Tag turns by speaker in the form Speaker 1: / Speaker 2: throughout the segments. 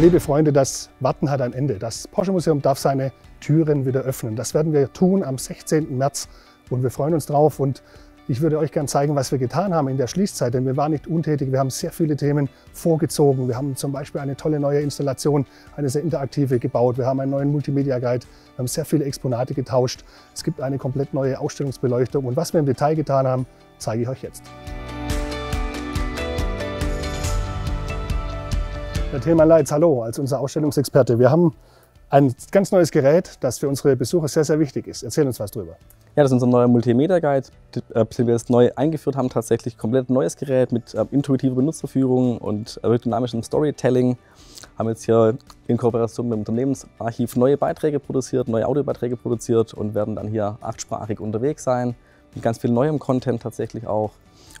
Speaker 1: Liebe Freunde, das Warten hat ein Ende. Das Porsche Museum darf seine Türen wieder öffnen. Das werden wir tun am 16. März und wir freuen uns drauf. Und ich würde euch gerne zeigen, was wir getan haben in der Schließzeit, denn wir waren nicht untätig. Wir haben sehr viele Themen vorgezogen. Wir haben zum Beispiel eine tolle neue Installation, eine sehr interaktive gebaut. Wir haben einen neuen Multimedia-Guide. Wir haben sehr viele Exponate getauscht. Es gibt eine komplett neue Ausstellungsbeleuchtung. Und was wir im Detail getan haben, zeige ich euch jetzt. Der Tilman Leitz, hallo, als unser Ausstellungsexperte. Wir haben ein ganz neues Gerät, das für unsere Besucher sehr, sehr wichtig ist. Erzähl uns was drüber.
Speaker 2: Ja, das ist unser neuer Multimedia-Guide, äh, den wir jetzt neu eingeführt haben. Tatsächlich komplett neues Gerät mit äh, intuitiver Benutzerführung und dynamischem Storytelling. Haben jetzt hier in Kooperation mit dem Unternehmensarchiv neue Beiträge produziert, neue Audiobeiträge produziert und werden dann hier achtsprachig unterwegs sein. Mit ganz viel neuem Content tatsächlich auch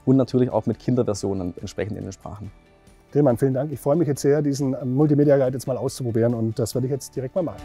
Speaker 2: und natürlich auch mit Kinderversionen entsprechend in den Sprachen.
Speaker 1: Tillmann, vielen Dank. Ich freue mich jetzt sehr, diesen Multimedia Guide jetzt mal auszuprobieren und das werde ich jetzt direkt mal machen.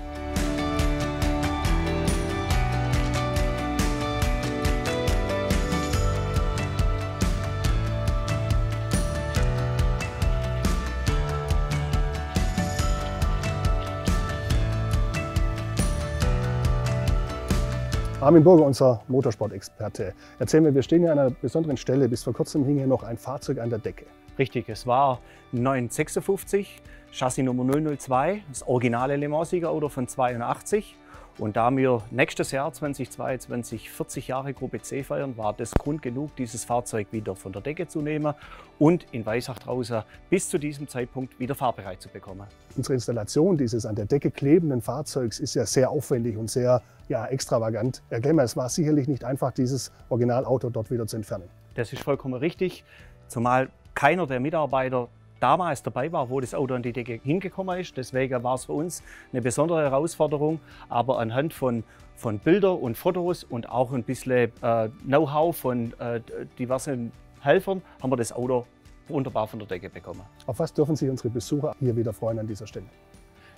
Speaker 1: Armin Burger, unser Motorsport-Experte. Erzähl mir, wir stehen hier an einer besonderen Stelle. Bis vor kurzem hing hier noch ein Fahrzeug an der Decke.
Speaker 3: Richtig, es war 956, Chassis Nummer 002, das originale Le Mans-Siegerauto von 82. Und da wir nächstes Jahr 2022 40 Jahre Gruppe C feiern, war das Grund genug, dieses Fahrzeug wieder von der Decke zu nehmen und in Weissach draußen bis zu diesem Zeitpunkt wieder fahrbereit zu bekommen.
Speaker 1: Unsere Installation dieses an der Decke klebenden Fahrzeugs ist ja sehr aufwendig und sehr ja, extravagant. Erklär mal, es war sicherlich nicht einfach, dieses Originalauto dort wieder zu entfernen.
Speaker 3: Das ist vollkommen richtig, zumal keiner der Mitarbeiter damals dabei war, wo das Auto an die Decke hingekommen ist. Deswegen war es für uns eine besondere Herausforderung. Aber anhand von, von Bildern und Fotos und auch ein bisschen äh, Know-how von äh, diversen Helfern haben wir das Auto wunderbar von der Decke bekommen.
Speaker 1: Auf was dürfen sich unsere Besucher hier wieder freuen an dieser Stelle?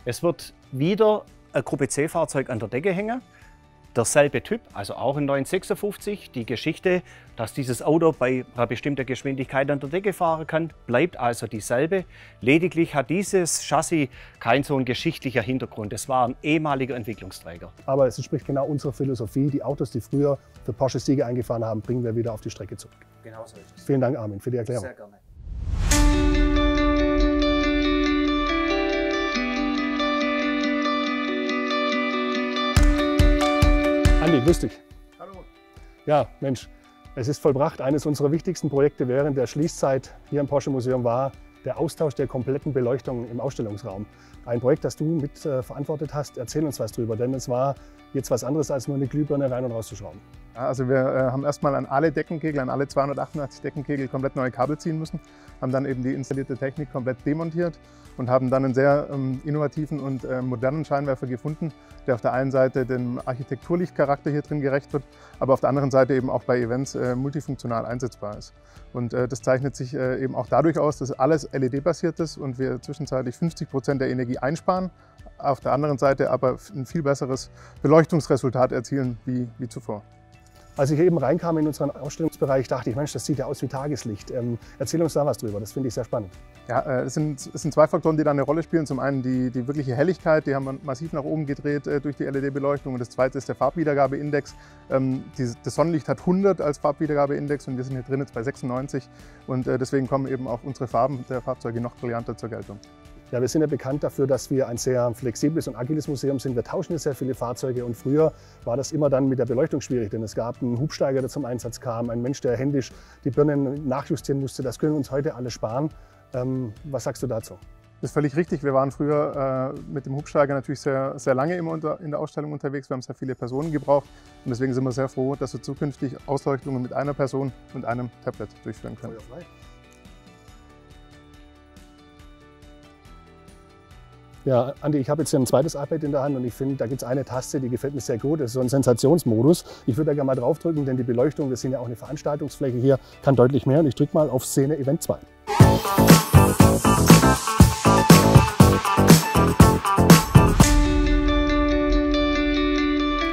Speaker 3: Es wird wieder ein Gruppe C-Fahrzeug an der Decke hängen derselbe Typ, also auch ein 956. Die Geschichte, dass dieses Auto bei einer bestimmten Geschwindigkeit an der Decke fahren kann, bleibt also dieselbe. Lediglich hat dieses Chassis kein so ein geschichtlicher Hintergrund. Es war ein ehemaliger Entwicklungsträger.
Speaker 1: Aber es entspricht genau unserer Philosophie. Die Autos, die früher für Porsche Siege eingefahren haben, bringen wir wieder auf die Strecke zurück.
Speaker 3: Genau so ist es.
Speaker 1: Vielen Dank, Armin, für die Erklärung.
Speaker 3: Sehr gerne.
Speaker 1: Andi, grüß dich. Hallo. Ja, Mensch, es ist vollbracht. Eines unserer wichtigsten Projekte während der Schließzeit hier im Porsche Museum war der Austausch der kompletten Beleuchtung im Ausstellungsraum. Ein Projekt, das du mit äh, verantwortet hast. Erzähl uns was drüber, denn es war jetzt was anderes, als nur eine Glühbirne rein und rauszuschrauben.
Speaker 4: Ja, also wir äh, haben erstmal an alle Deckenkegel, an alle 288 Deckenkegel komplett neue Kabel ziehen müssen, haben dann eben die installierte Technik komplett demontiert und haben dann einen sehr ähm, innovativen und äh, modernen Scheinwerfer gefunden, der auf der einen Seite dem Architekturlichtcharakter hier drin gerecht wird, aber auf der anderen Seite eben auch bei Events äh, multifunktional einsetzbar ist. Und äh, das zeichnet sich äh, eben auch dadurch aus, dass alles LED-basiert ist und wir zwischenzeitlich 50 Prozent der Energie einsparen, auf der anderen Seite aber ein viel besseres Beleuchtungsresultat erzielen wie, wie zuvor.
Speaker 1: Als ich eben reinkam in unseren Ausstellungsbereich, dachte ich, Mensch, das sieht ja aus wie Tageslicht. Ähm, erzähl uns da was drüber, das finde ich sehr spannend.
Speaker 4: Ja, äh, es, sind, es sind zwei Faktoren, die da eine Rolle spielen. Zum einen die, die wirkliche Helligkeit, die haben wir massiv nach oben gedreht äh, durch die LED-Beleuchtung. Und das zweite ist der Farbwiedergabeindex. Ähm, die, das Sonnenlicht hat 100 als Farbwiedergabeindex und wir sind hier drin jetzt bei 96. Und äh, deswegen kommen eben auch unsere Farben der Fahrzeuge noch brillanter zur Geltung.
Speaker 1: Ja, wir sind ja bekannt dafür, dass wir ein sehr flexibles und agiles Museum sind. Wir tauschen jetzt sehr viele Fahrzeuge und früher war das immer dann mit der Beleuchtung schwierig, denn es gab einen Hubsteiger, der zum Einsatz kam, ein Mensch, der händisch die Birnen nachjustieren musste. Das können wir uns heute alle sparen. Ähm, was sagst du dazu?
Speaker 4: Das ist völlig richtig. Wir waren früher äh, mit dem Hubsteiger natürlich sehr, sehr lange immer unter, in der Ausstellung unterwegs. Wir haben sehr viele Personen gebraucht und deswegen sind wir sehr froh, dass wir zukünftig Ausleuchtungen mit einer Person und einem Tablet durchführen können. Feuerfrei.
Speaker 1: Ja, Andi, ich habe jetzt hier ein zweites iPad in der Hand und ich finde, da gibt es eine Taste, die gefällt mir sehr gut. Das ist so ein Sensationsmodus. Ich würde da gerne mal draufdrücken, denn die Beleuchtung, wir sind ja auch eine Veranstaltungsfläche hier, kann deutlich mehr. Und ich drücke mal auf Szene Event 2.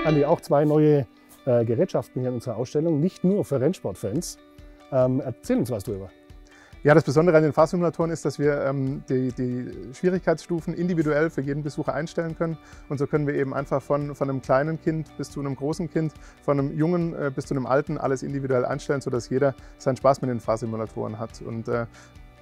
Speaker 1: Andi, auch zwei neue äh, Gerätschaften hier in unserer Ausstellung, nicht nur für Rennsportfans. Ähm, erzähl uns was drüber.
Speaker 4: Ja, das Besondere an den Fahrsimulatoren ist, dass wir ähm, die, die, Schwierigkeitsstufen individuell für jeden Besucher einstellen können. Und so können wir eben einfach von, von einem kleinen Kind bis zu einem großen Kind, von einem Jungen äh, bis zu einem Alten alles individuell einstellen, sodass jeder seinen Spaß mit den Fahrsimulatoren hat. Und äh,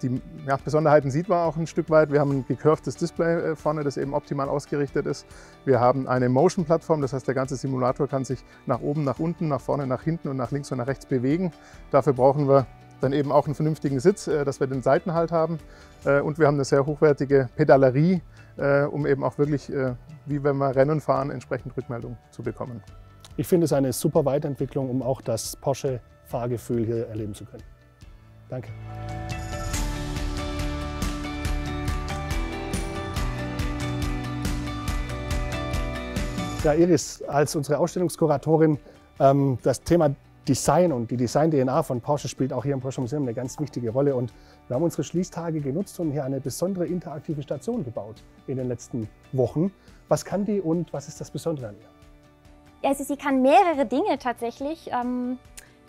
Speaker 4: die ja, Besonderheiten sieht man auch ein Stück weit. Wir haben ein gecurvedes Display äh, vorne, das eben optimal ausgerichtet ist. Wir haben eine Motion-Plattform, das heißt, der ganze Simulator kann sich nach oben, nach unten, nach vorne, nach hinten und nach links und nach rechts bewegen. Dafür brauchen wir dann eben auch einen vernünftigen Sitz, äh, dass wir den Seitenhalt haben. Äh, und wir haben eine sehr hochwertige Pedalerie, äh, um eben auch wirklich, wie wenn wir Rennen fahren, entsprechend Rückmeldung zu bekommen.
Speaker 1: Ich finde es eine super Weiterentwicklung, um auch das Porsche-Fahrgefühl hier erleben zu können. Danke. Ja, Iris, als unsere Ausstellungskuratorin, ähm, das Thema Design und die Design-DNA von Porsche spielt auch hier im Porsche Museum eine ganz wichtige Rolle. Und wir haben unsere Schließtage genutzt und hier eine besondere interaktive Station gebaut in den letzten Wochen. Was kann die und was ist das Besondere an ihr?
Speaker 5: Also sie kann mehrere Dinge tatsächlich. Ähm,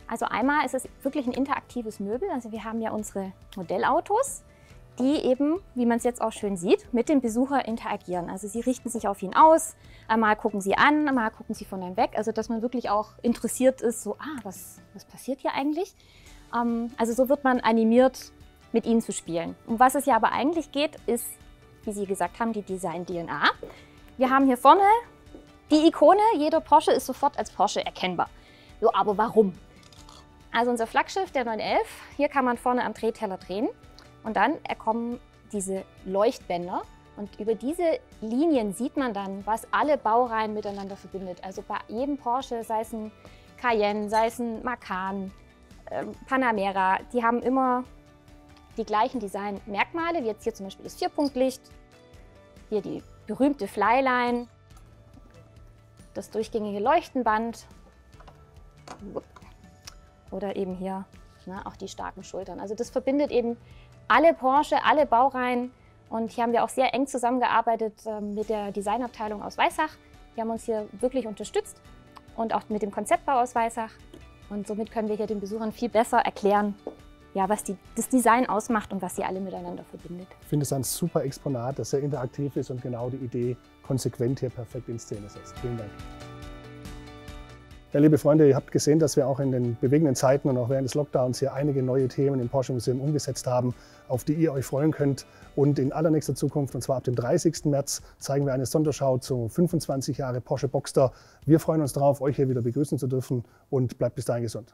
Speaker 5: also einmal ist es wirklich ein interaktives Möbel. Also wir haben ja unsere Modellautos die eben, wie man es jetzt auch schön sieht, mit dem Besucher interagieren. Also sie richten sich auf ihn aus, einmal gucken sie an, einmal gucken sie von einem weg. Also dass man wirklich auch interessiert ist, so, ah, was, was passiert hier eigentlich? Ähm, also so wird man animiert, mit ihnen zu spielen. Um was es ja aber eigentlich geht, ist, wie Sie gesagt haben, die Design-DNA. Wir haben hier vorne die Ikone, jeder Porsche ist sofort als Porsche erkennbar. So, aber warum? Also unser Flaggschiff, der 911, hier kann man vorne am Drehteller drehen. Und dann kommen diese Leuchtbänder. Und über diese Linien sieht man dann, was alle Baureihen miteinander verbindet. Also bei jedem Porsche, sei es ein Cayenne, sei es ein Macan, äh, Panamera, die haben immer die gleichen Designmerkmale, wie jetzt hier zum Beispiel das Vierpunktlicht, hier die berühmte Flyline, das durchgängige Leuchtenband. Oder eben hier ne, auch die starken Schultern. Also das verbindet eben alle Porsche, alle Baureihen. Und hier haben wir auch sehr eng zusammengearbeitet ähm, mit der Designabteilung aus Weissach. Die haben uns hier wirklich unterstützt und auch mit dem Konzeptbau aus Weissach. Und somit können wir hier den Besuchern viel besser erklären, ja, was die, das Design ausmacht und was sie alle miteinander verbindet.
Speaker 1: Ich finde es ein super Exponat, das sehr interaktiv ist und genau die Idee konsequent hier perfekt in Szene setzt. Vielen Dank. Ja, liebe Freunde, ihr habt gesehen, dass wir auch in den bewegenden Zeiten und auch während des Lockdowns hier einige neue Themen im Porsche Museum umgesetzt haben, auf die ihr euch freuen könnt. Und in allernächster Zukunft, und zwar ab dem 30. März, zeigen wir eine Sonderschau zu 25 Jahre Porsche Boxster. Wir freuen uns darauf, euch hier wieder begrüßen zu dürfen und bleibt bis dahin gesund.